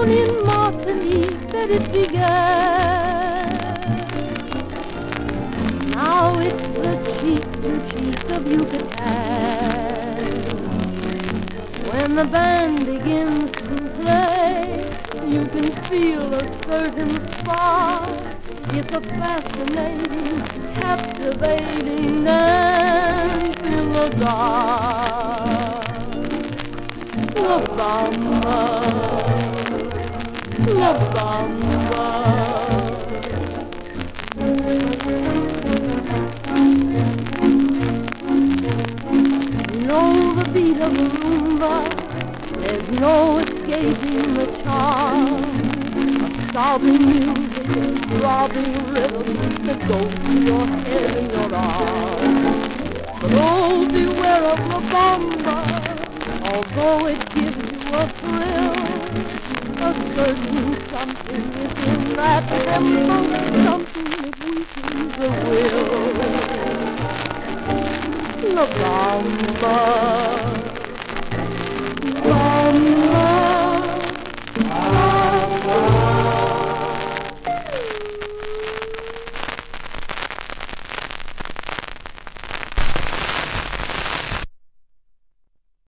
Down in Martinique that it began. Now it's the cheek to cheek of Yucatan. When the band begins to play, you can feel a certain spark. It's a fascinating, captivating dance in the dark. La Bomba, La Bomba. Know the beat of the rumba, there's no escaping the charm. A sobbing music, a throbbing rhythm that goes through your head and your arms. But oh, beware of La Bomba, although it gives you a thrill, certain something within that tempo, something that weakens the will. La Bomba.